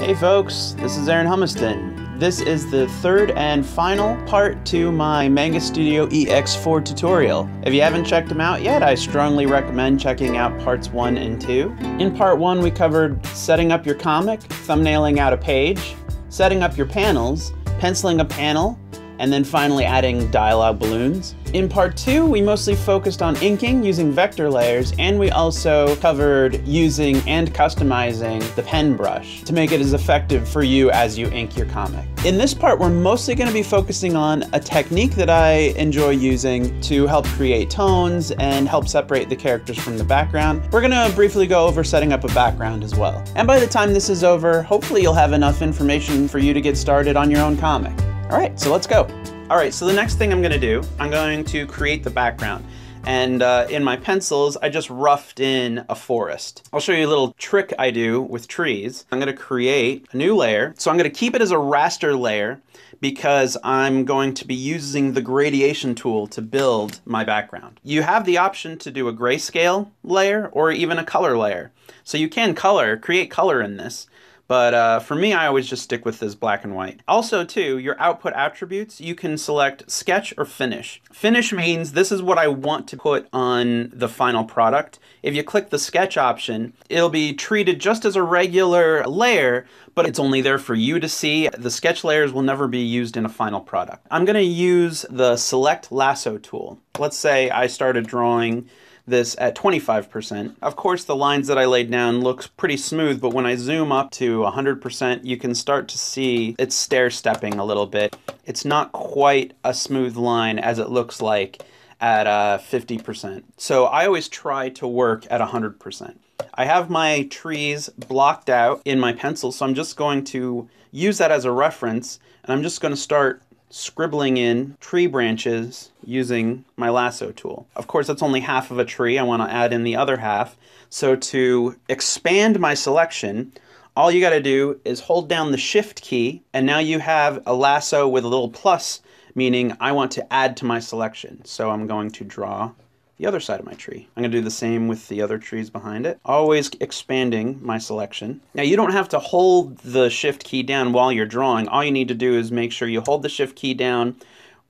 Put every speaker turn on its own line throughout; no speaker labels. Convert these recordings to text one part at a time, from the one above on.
Hey folks, this is Erin Humiston. This is the third and final part to my Manga Studio EX4 tutorial. If you haven't checked them out yet, I strongly recommend checking out parts 1 and 2. In part 1 we covered setting up your comic, thumbnailing out a page, setting up your panels, penciling a panel, and then finally adding dialogue balloons. In part two, we mostly focused on inking using vector layers, and we also covered using and customizing the pen brush to make it as effective for you as you ink your comic. In this part, we're mostly gonna be focusing on a technique that I enjoy using to help create tones and help separate the characters from the background. We're gonna briefly go over setting up a background as well. And by the time this is over, hopefully you'll have enough information for you to get started on your own comic. All right, so let's go. All right, so the next thing I'm gonna do, I'm going to create the background. And uh, in my pencils, I just roughed in a forest. I'll show you a little trick I do with trees. I'm gonna create a new layer. So I'm gonna keep it as a raster layer because I'm going to be using the gradation tool to build my background. You have the option to do a grayscale layer or even a color layer. So you can color, create color in this. But uh, for me, I always just stick with this black and white. Also, too, your output attributes, you can select sketch or finish. Finish means this is what I want to put on the final product. If you click the sketch option, it'll be treated just as a regular layer, but it's only there for you to see. The sketch layers will never be used in a final product. I'm gonna use the select lasso tool. Let's say I started drawing this at 25%. Of course, the lines that I laid down looks pretty smooth, but when I zoom up to 100%, you can start to see it's stair-stepping a little bit. It's not quite a smooth line as it looks like at uh, 50%. So I always try to work at 100%. I have my trees blocked out in my pencil, so I'm just going to use that as a reference, and I'm just going to start scribbling in tree branches using my lasso tool. Of course, that's only half of a tree. I want to add in the other half. So to expand my selection, all you got to do is hold down the shift key and now you have a lasso with a little plus meaning I want to add to my selection. So I'm going to draw the other side of my tree. I'm going to do the same with the other trees behind it, always expanding my selection. Now you don't have to hold the shift key down while you're drawing. All you need to do is make sure you hold the shift key down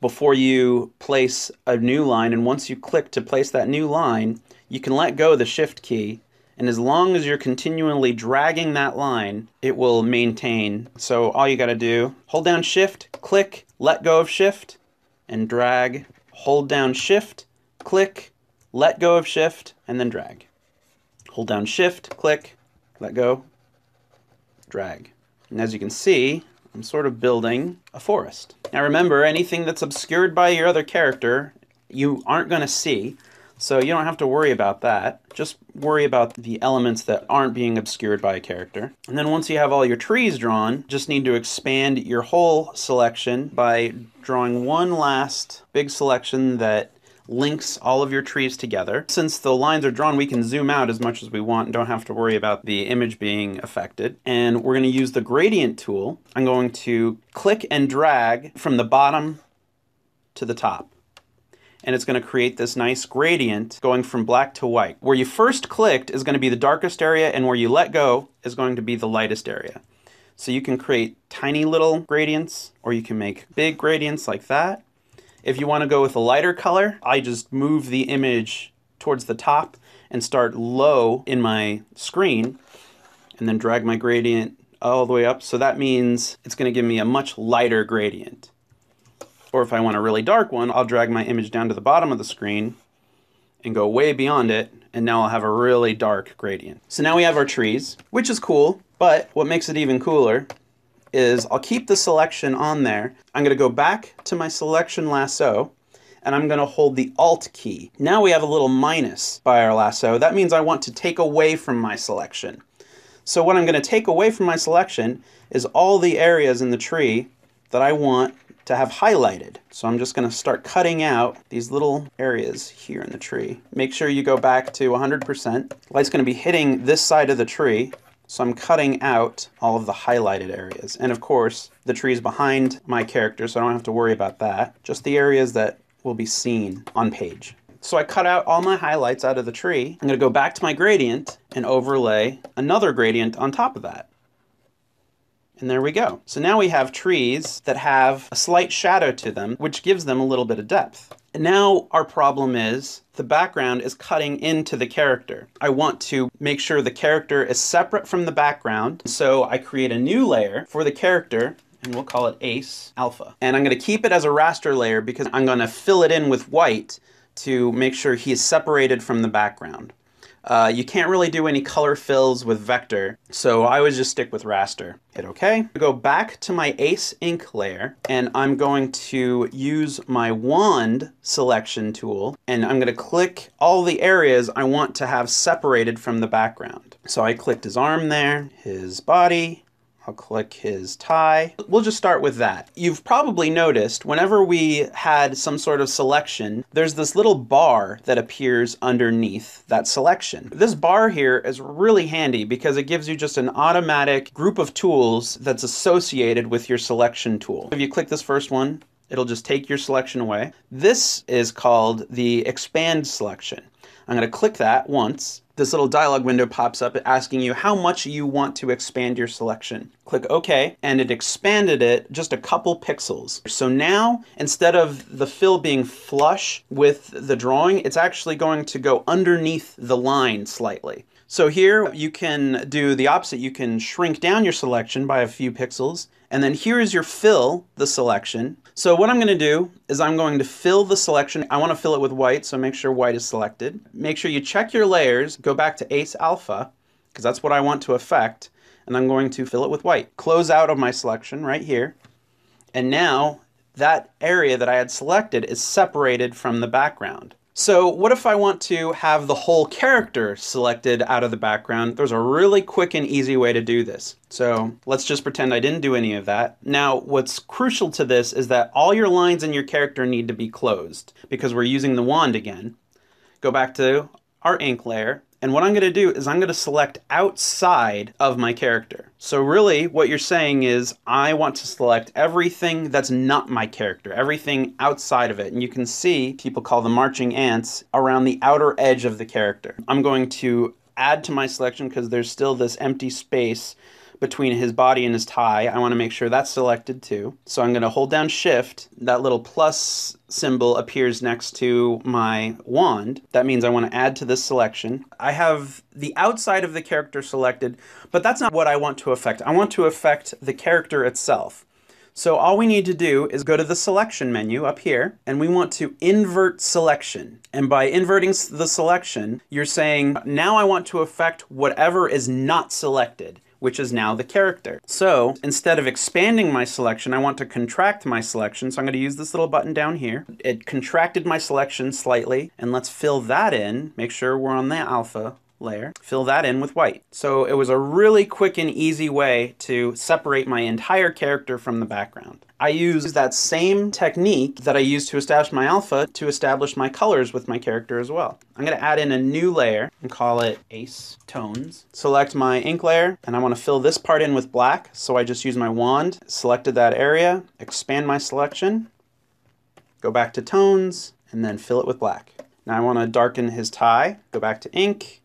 before you place a new line and once you click to place that new line, you can let go of the shift key and as long as you're continually dragging that line, it will maintain. So all you got to do, hold down shift, click, let go of shift, and drag. Hold down shift, click, let go of shift, and then drag. Hold down shift, click, let go, drag. And as you can see, I'm sort of building a forest. Now remember, anything that's obscured by your other character, you aren't going to see. So you don't have to worry about that. Just worry about the elements that aren't being obscured by a character. And then once you have all your trees drawn, just need to expand your whole selection by drawing one last big selection that links all of your trees together. Since the lines are drawn, we can zoom out as much as we want and don't have to worry about the image being affected. And we're going to use the gradient tool. I'm going to click and drag from the bottom to the top. And it's going to create this nice gradient going from black to white. Where you first clicked is going to be the darkest area, and where you let go is going to be the lightest area. So you can create tiny little gradients, or you can make big gradients like that. If you want to go with a lighter color, I just move the image towards the top and start low in my screen and then drag my gradient all the way up. So that means it's going to give me a much lighter gradient. Or if I want a really dark one, I'll drag my image down to the bottom of the screen and go way beyond it, and now I'll have a really dark gradient. So now we have our trees, which is cool, but what makes it even cooler is I'll keep the selection on there. I'm going to go back to my selection lasso and I'm going to hold the Alt key. Now we have a little minus by our lasso. That means I want to take away from my selection. So what I'm going to take away from my selection is all the areas in the tree that I want to have highlighted. So I'm just going to start cutting out these little areas here in the tree. Make sure you go back to 100%. Light's going to be hitting this side of the tree so I'm cutting out all of the highlighted areas. And of course, the trees behind my character, so I don't have to worry about that. Just the areas that will be seen on page. So I cut out all my highlights out of the tree. I'm to go back to my gradient and overlay another gradient on top of that. And there we go. So now we have trees that have a slight shadow to them, which gives them a little bit of depth. And now our problem is the background is cutting into the character. I want to make sure the character is separate from the background. So I create a new layer for the character and we'll call it Ace Alpha. And I'm going to keep it as a raster layer because I'm going to fill it in with white to make sure he is separated from the background. Uh, you can't really do any color fills with vector, so I always just stick with raster. Hit OK. Go back to my Ace Ink layer, and I'm going to use my wand selection tool, and I'm going to click all the areas I want to have separated from the background. So I clicked his arm there, his body, I'll click his tie. We'll just start with that. You've probably noticed whenever we had some sort of selection, there's this little bar that appears underneath that selection. This bar here is really handy because it gives you just an automatic group of tools that's associated with your selection tool. If you click this first one, it'll just take your selection away. This is called the expand selection. I'm going to click that once this little dialog window pops up asking you how much you want to expand your selection. Click OK, and it expanded it just a couple pixels. So now, instead of the fill being flush with the drawing, it's actually going to go underneath the line slightly. So here you can do the opposite. You can shrink down your selection by a few pixels. And then here is your fill, the selection. So what I'm going to do is I'm going to fill the selection. I want to fill it with white, so make sure white is selected. Make sure you check your layers, go back to Ace Alpha, because that's what I want to affect, and I'm going to fill it with white. Close out of my selection right here. And now that area that I had selected is separated from the background. So what if I want to have the whole character selected out of the background? There's a really quick and easy way to do this. So let's just pretend I didn't do any of that. Now, what's crucial to this is that all your lines in your character need to be closed because we're using the wand again. Go back to our ink layer and what I'm going to do is I'm going to select outside of my character. So really what you're saying is I want to select everything that's not my character, everything outside of it. And you can see people call them marching ants around the outer edge of the character. I'm going to add to my selection because there's still this empty space between his body and his tie. I want to make sure that's selected too. So I'm going to hold down shift. That little plus symbol appears next to my wand. That means I want to add to this selection. I have the outside of the character selected, but that's not what I want to affect. I want to affect the character itself. So all we need to do is go to the selection menu up here and we want to invert selection. And by inverting the selection, you're saying, now I want to affect whatever is not selected which is now the character. So instead of expanding my selection, I want to contract my selection. So I'm going to use this little button down here. It contracted my selection slightly, and let's fill that in. Make sure we're on the alpha layer, fill that in with white. So it was a really quick and easy way to separate my entire character from the background. I use that same technique that I used to establish my alpha to establish my colors with my character as well. I'm going to add in a new layer and call it Ace Tones. Select my ink layer and I want to fill this part in with black so I just use my wand, selected that area, expand my selection, go back to tones and then fill it with black. Now I want to darken his tie, go back to ink,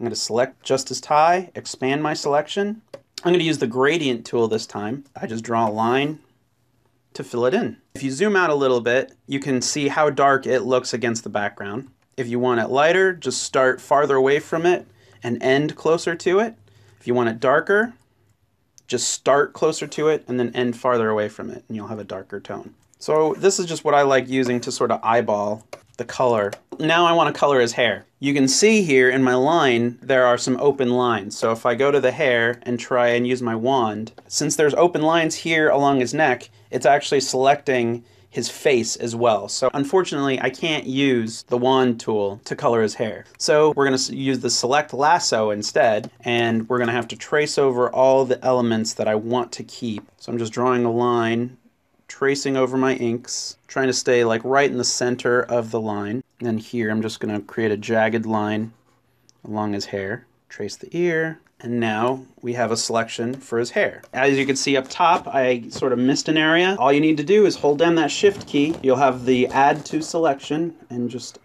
I'm going to select just his tie, expand my selection. I'm going to use the gradient tool this time. I just draw a line to fill it in. If you zoom out a little bit, you can see how dark it looks against the background. If you want it lighter, just start farther away from it and end closer to it. If you want it darker, just start closer to it and then end farther away from it and you'll have a darker tone. So this is just what I like using to sort of eyeball the color. Now I want to color his hair. You can see here in my line there are some open lines. So if I go to the hair and try and use my wand, since there's open lines here along his neck, it's actually selecting his face as well. So unfortunately, I can't use the wand tool to color his hair. So we're going to use the select lasso instead, and we're going to have to trace over all the elements that I want to keep. So I'm just drawing a line tracing over my inks, trying to stay like right in the center of the line. And here I'm just going to create a jagged line along his hair, trace the ear, and now we have a selection for his hair. As you can see up top, I sort of missed an area. All you need to do is hold down that shift key. You'll have the add to selection and just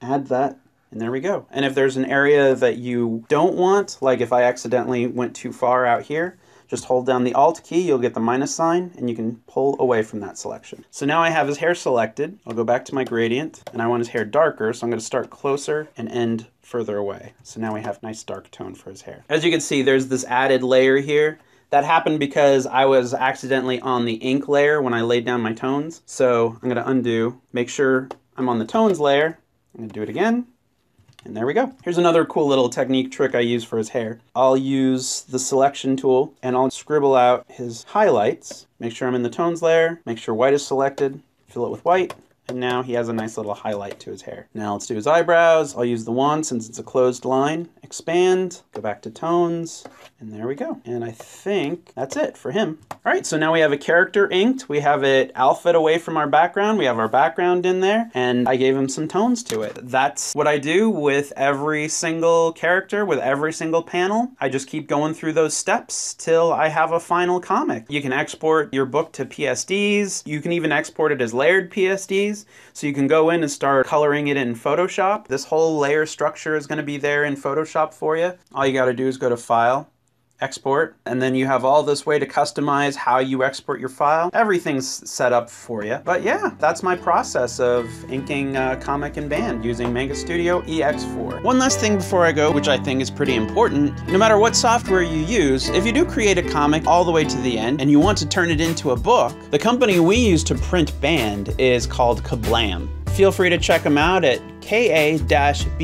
add that and there we go. And if there's an area that you don't want, like if I accidentally went too far out here, Just hold down the Alt key, you'll get the minus sign, and you can pull away from that selection. So now I have his hair selected. I'll go back to my gradient, and I want his hair darker, so I'm going to start closer and end further away. So now we have nice dark tone for his hair. As you can see, there's this added layer here. That happened because I was accidentally on the ink layer when I laid down my tones. So I'm going to undo, make sure I'm on the tones layer. I'm going to do it again. And there we go. Here's another cool little technique trick I use for his hair. I'll use the selection tool and I'll scribble out his highlights. Make sure I'm in the tones layer, make sure white is selected, fill it with white, and now he has a nice little highlight to his hair. Now let's do his eyebrows. I'll use the wand since it's a closed line. Expand, go back to tones, and there we go. And I think that's it for him. All right, so now we have a character inked. We have it alpha away from our background. We have our background in there, and I gave him some tones to it. That's what I do with every single character, with every single panel. I just keep going through those steps till I have a final comic. You can export your book to PSDs. You can even export it as layered PSDs. So you can go in and start coloring it in Photoshop. This whole layer structure is going to be there in Photoshop for you. All you got to do is go to File, export, and then you have all this way to customize how you export your file. Everything's set up for you. But yeah, that's my process of inking uh, comic and band using Manga Studio EX4. One last thing before I go, which I think is pretty important. No matter what software you use, if you do create a comic all the way to the end and you want to turn it into a book, the company we use to print band is called Ka-Blam. Feel free to check them out at ka-blam.com.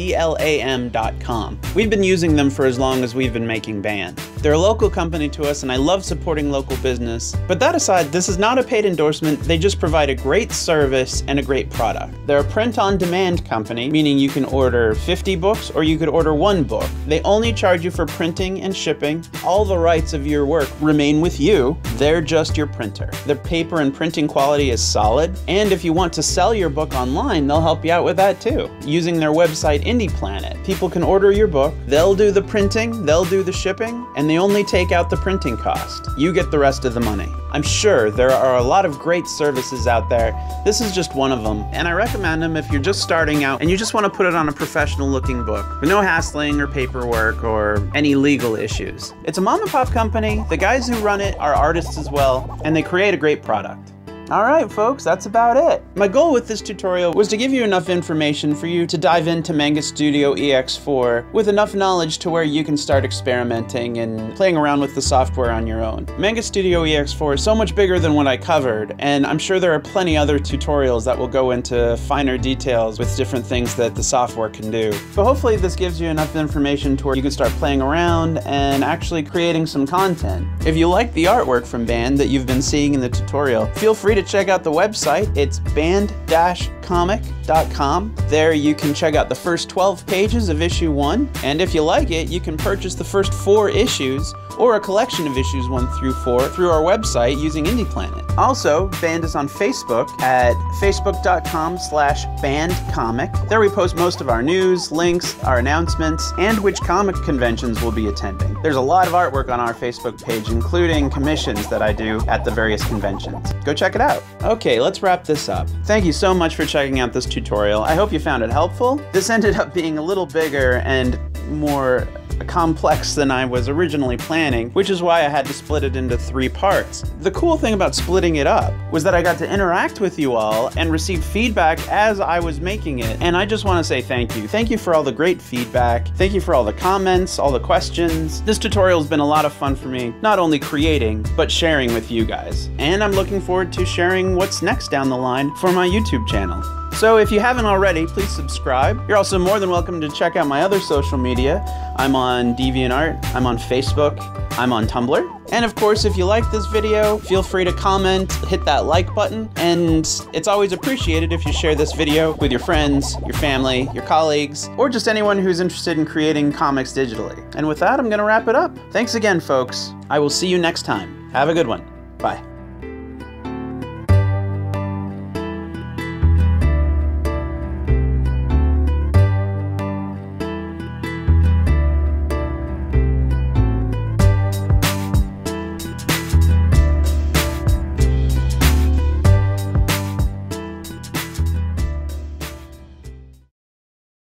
We've been using them for as long as we've been making band. They're a local company to us and I love supporting local business. But that aside, this is not a paid endorsement, they just provide a great service and a great product. They're a print-on-demand company, meaning you can order 50 books or you could order one book. They only charge you for printing and shipping. All the rights of your work remain with you. They're just your printer. The paper and printing quality is solid, and if you want to sell your book online, they'll help you out with that too using their website Indy Planet. People can order your book, they'll do the printing, they'll do the shipping, and they only take out the printing cost. You get the rest of the money. I'm sure there are a lot of great services out there. This is just one of them, and I recommend them if you're just starting out and you just want to put it on a professional looking book with no hassling or paperwork or any legal issues. It's a mom and pop company. The guys who run it are artists as well, and they create a great product. Alright folks, that's about it. My goal with this tutorial was to give you enough information for you to dive into Manga Studio EX4 with enough knowledge to where you can start experimenting and playing around with the software on your own. Manga Studio EX4 is so much bigger than what I covered, and I'm sure there are plenty other tutorials that will go into finer details with different things that the software can do. But hopefully this gives you enough information to where you can start playing around and actually creating some content. If you like the artwork from Band that you've been seeing in the tutorial, feel free to to check out the website. It's band-comic.com. There you can check out the first 12 pages of issue 1, and if you like it, you can purchase the first 4 issues or a collection of issues 1 through 4 through our website using Indy Planet. Also, Band is on Facebook at facebook.com slash bandcomic. There we post most of our news, links, our announcements, and which comic conventions we'll be attending. There's a lot of artwork on our Facebook page, including commissions that I do at the various conventions. Go check it out. Okay, let's wrap this up. Thank you so much for checking out this tutorial. I hope you found it helpful. This ended up being a little bigger and more complex than I was originally planning, which is why I had to split it into three parts. The cool thing about splitting it up was that I got to interact with you all and receive feedback as I was making it, and I just want to say thank you. Thank you for all the great feedback. Thank you for all the comments, all the questions. This tutorial has been a lot of fun for me, not only creating, but sharing with you guys. And I'm looking forward to sharing what's next down the line for my YouTube channel. So if you haven't already, please subscribe. You're also more than welcome to check out my other social media. I'm on DeviantArt, I'm on Facebook, I'm on Tumblr. And of course, if you like this video, feel free to comment, hit that like button, and it's always appreciated if you share this video with your friends, your family, your colleagues, or just anyone who's interested in creating comics digitally. And with that, I'm gonna wrap it up. Thanks again, folks. I will see you next time. Have a good one. Bye.